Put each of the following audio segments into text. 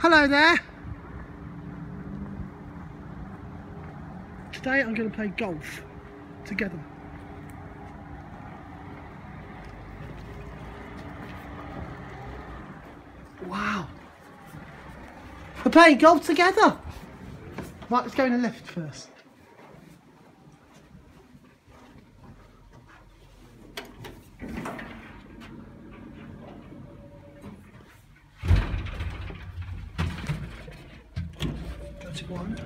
Hello there. Today I'm going to play golf together. Wow. We're playing golf together. Right, let's go in the lift first. Go to one.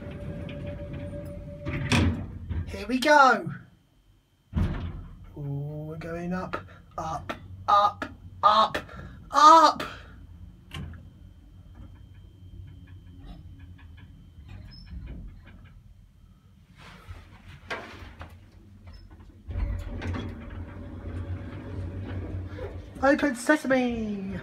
Here we go. Ooh, we're going up, up, up, up, up. Open sesame.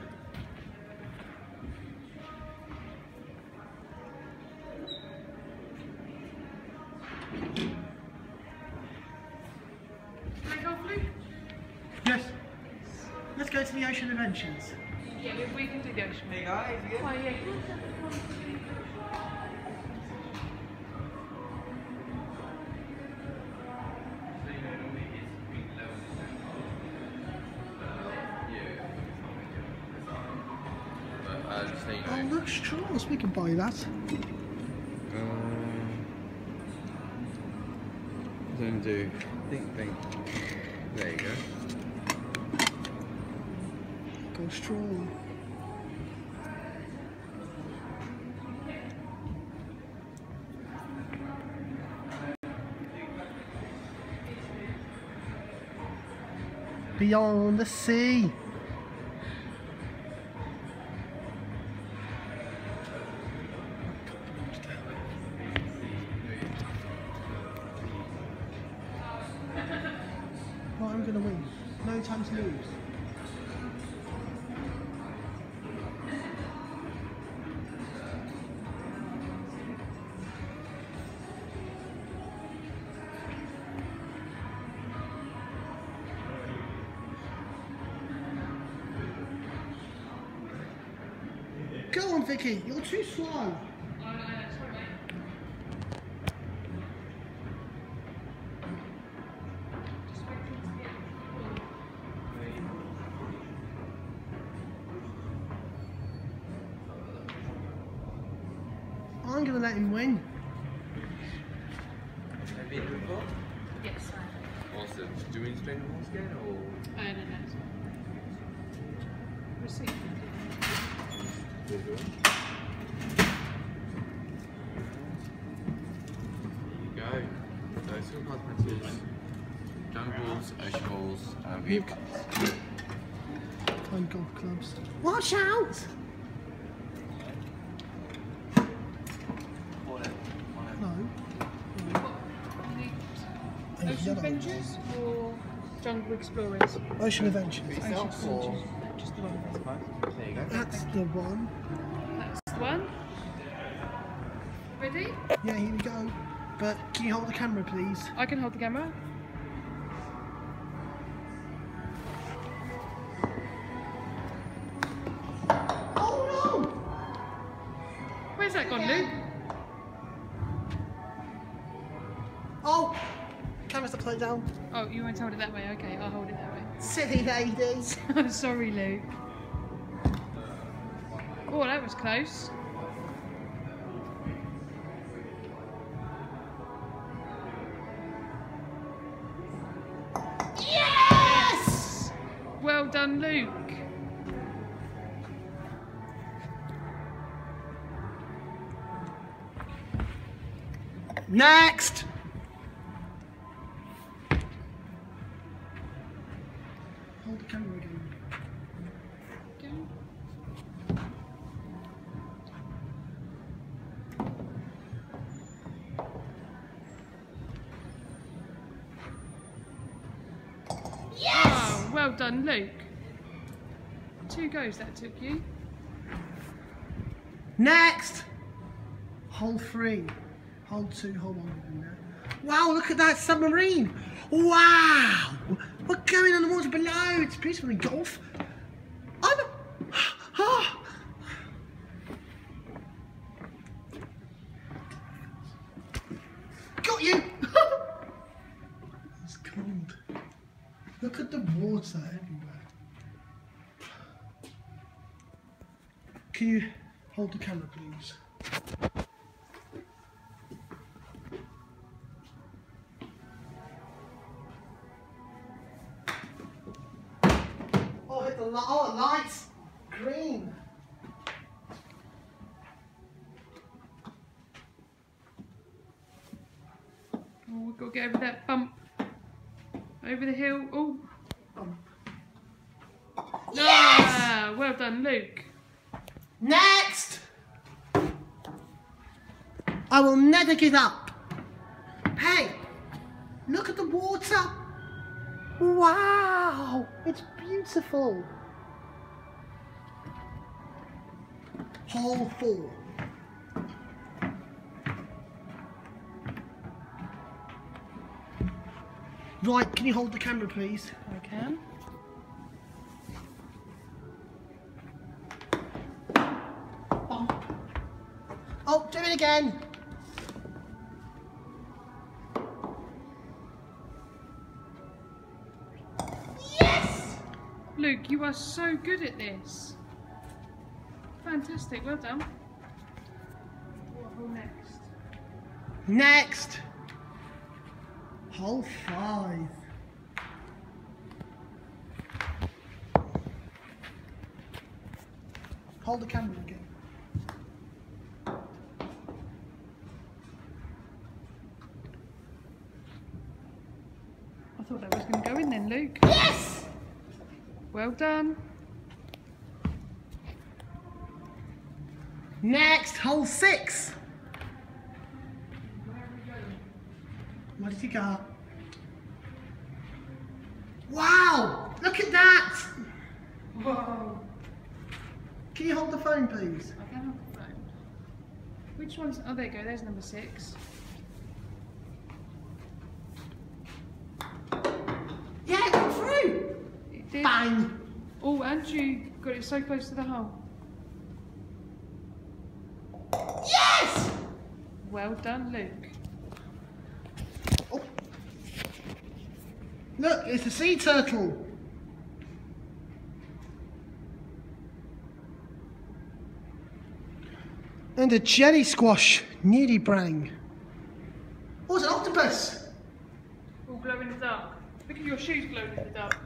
Yes. Let's go to the Ocean Adventures. Yeah, we, we can do the ocean. Hey guys, you good? Oh, yeah. Just so you Oh, look, straws. We can buy that. Um, what am I do? Think, think. There you go. Straw. Beyond the sea. Go on, Vicky. You're too slow. I'm gonna let him win. Have you been before? Yes, Awesome. Do we explain the rules again or? I don't know. Receipt. There you go. So silver cards matches, jungles, ocean balls, and view cards. Find golf clubs. Watch out! No. There's Ocean. Adventures or Jungle Explorers? Ocean Adventures. Ocean Adventures. Just the one. There you go. That's the one. That's the one. Ready? Yeah, here we go. But can you hold the camera, please? I can hold the camera. Oh no! Where's that gone, Luke? Oh! Camera's upside down. Oh, you want to hold it that way? Okay, I'll hold it that way. Silly ladies. I'm sorry, Luke. Oh, that was close. Yes! Well done, Luke. Next! Well done, Luke. Two goes that took you. Next! Hole three. Hole two, hold on. Wow, look at that submarine! Wow! We're going on the water below. It's beautiful golf. Can you hold the camera, please? Give up. Hey, look at the water. Wow, it's beautiful. Hole four. Right, can you hold the camera, please? I can. Bump. Oh, do it again. Yes! Luke, you are so good at this. Fantastic, well done. What hole next? Next. Hole five. Hold the camera again. I thought that was going to go in then, Luke. Yes! Well done. Next, hole six. Where did you go? Wow! Look at that! Whoa. Can you hold the phone, please? I can have the phone. Which one's... Oh, there you go. There's number six. Yeah, it got through! It did. Bang! Oh, and you got it so close to the hole. Yes! Well done, Luke. Oh. Look, it's a sea turtle. And a jelly squash nudibranch. Oh, it's an octopus. All glow in the dark. Look at your shoes glowing in the dark.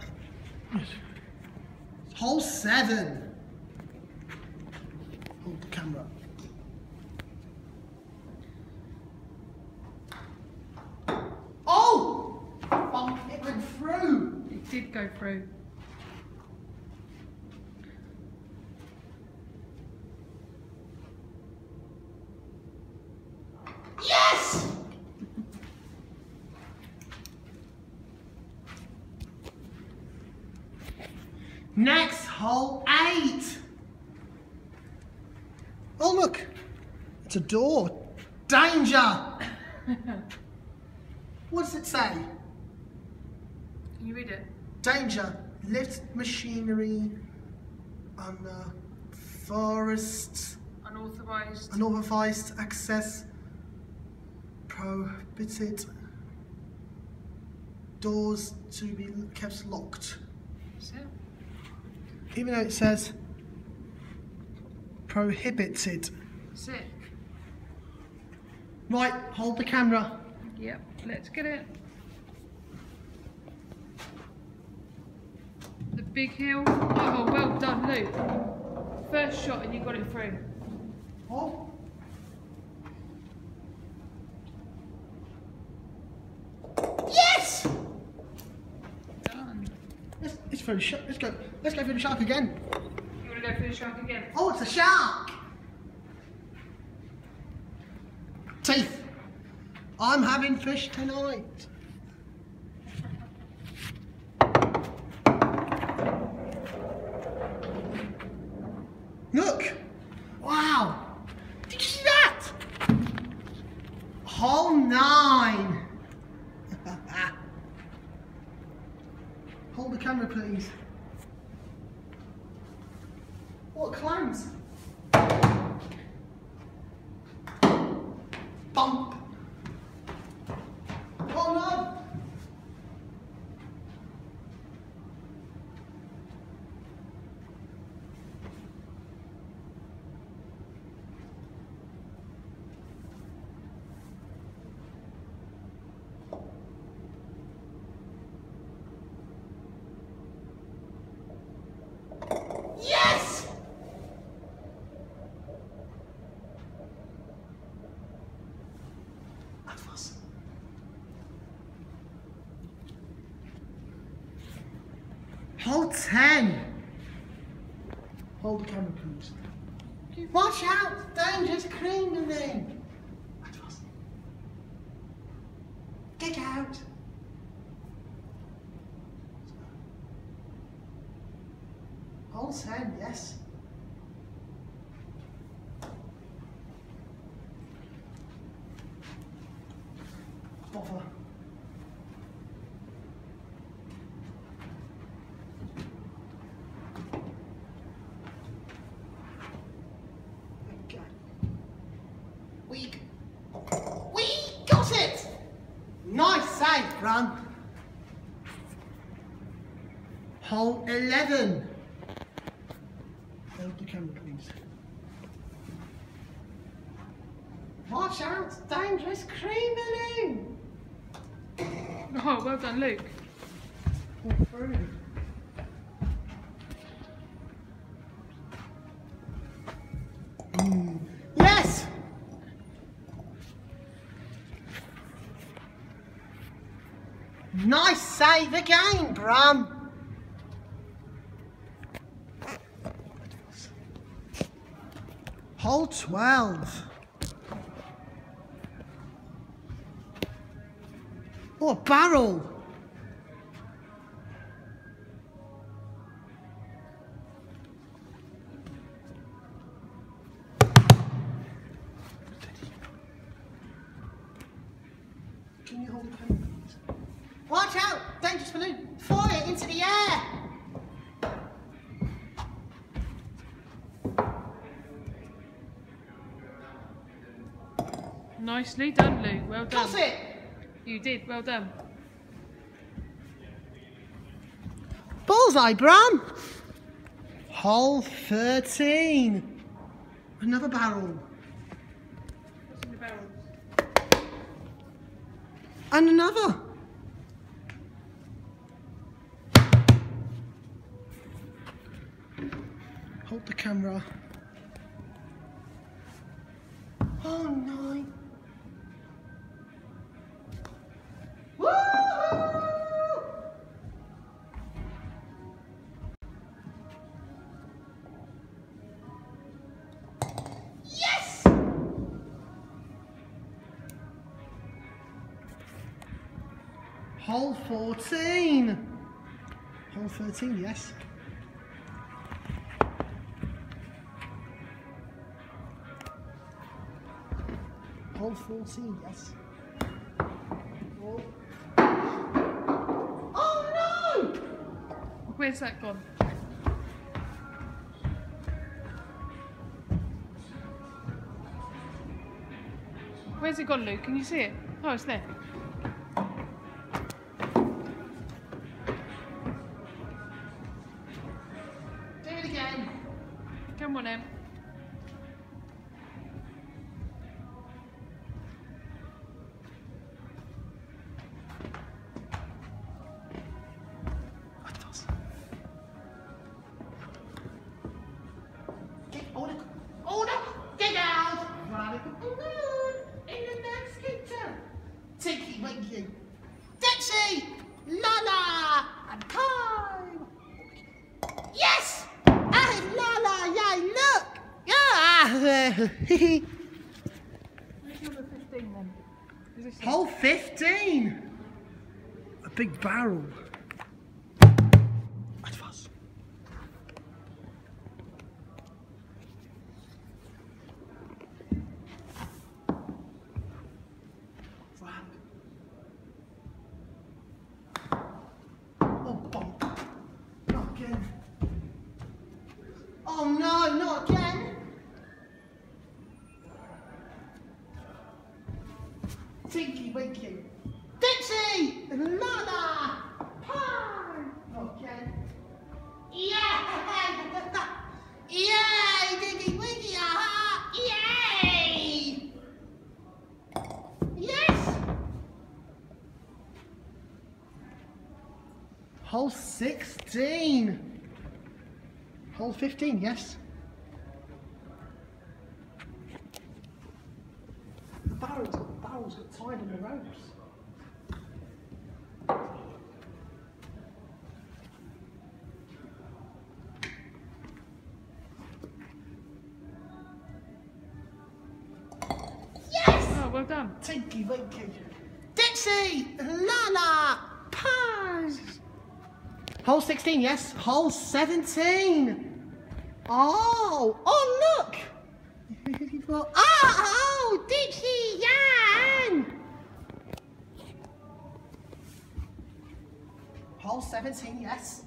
Hole seven. Hold the camera. Oh! Bump, it went through. It did go through. Yes! Next hole eight. Oh look, it's a door. Danger. what does it say? Can you read it? Danger. Lift machinery under forest Unauthorised. unauthorized access prohibited doors to be kept locked That's it. Even though it says prohibited That's it. right hold the camera Yep, let's get it. The big hill. Oh, well done, Luke. First shot and you got it through. oh yes Done. The shark let's go let's go for the shark again. You want to go for the shark again? oh it's a shark. Teeth. I'm having fish tonight Look! Wow! Did you see that? Hole nine! Hold the camera, please. What climbs? Atlas. Hold 10. Hold the camera, please. Watch out! Danger's cream in there. Bother. Okay. We, we got it! Nice save, Grant. Hole 11. Hold the camera, please. Watch out, dangerous cream balloon. Oh, well done, Luke. Yes! Nice save again, Bram. Hole 12. Oh, a barrel. You hold the camera, please? Watch out! Dangerous balloon! Fire into the air! Nicely done, Luke. Well done. Got it! You did. Well done. Bullseye, Bram! Hole 13. Another barrel. And another. Hold the camera. Oh no. Hole 14. Hole 13, yes. Hole 14, yes. Oh, oh no! Where's that gone? Where's it gone, Luke? Can you see it? Oh, it's there. Number 15 then? Is this it? Hole 15! A big barrel. Yay! Tinky Winky! Aha! Yay! Yes! Hole 16. Hole 15, yes. The barrel's got, the barrel's got tied in the ropes. Well done. Tinky Winky. Dixie! Lala! Paz! Hole 16, yes. Hole 17. Oh! Oh, look! oh, oh! Dixie! Yan! Hole 17, yes.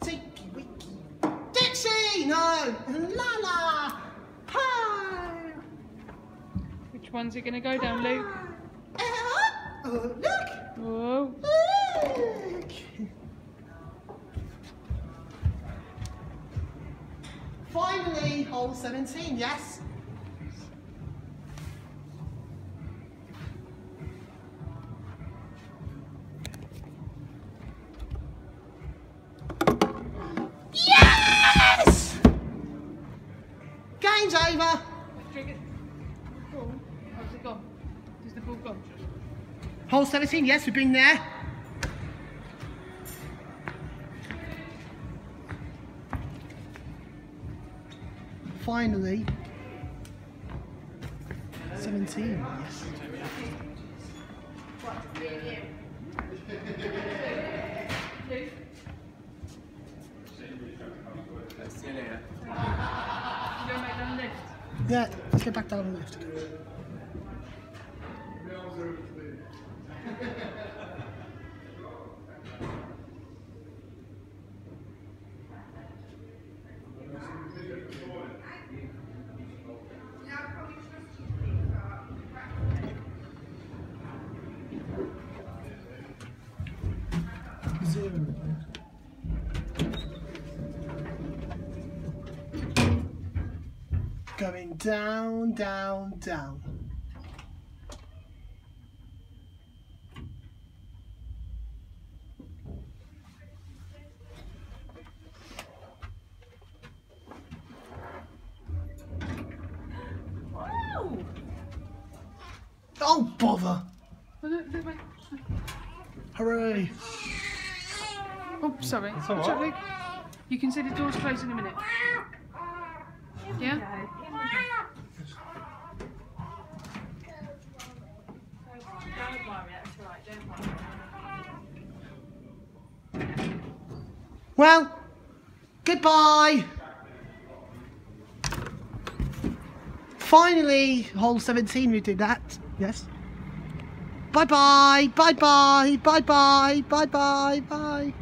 Tinky Winky. Dixie! No! Lala! Hi! Which one's it going to go down, Luke? Oh, look! Whoa. Look! Finally, hole 17, yes? Yes! 17, yes, we've been there. Finally. 17, yes. See you later. You go back down the lift. Yeah, let's get back down the lift. Going down, down, down. Oh, bother! Look, look, wait. Hooray! Oh, sorry. Watch out, You can see the doors close in a minute. Yeah? Don't worry, that's alright, don't worry. Well, goodbye. Finally, hole 17 we did that. Yes. Bye bye, bye bye, bye bye, bye bye, bye.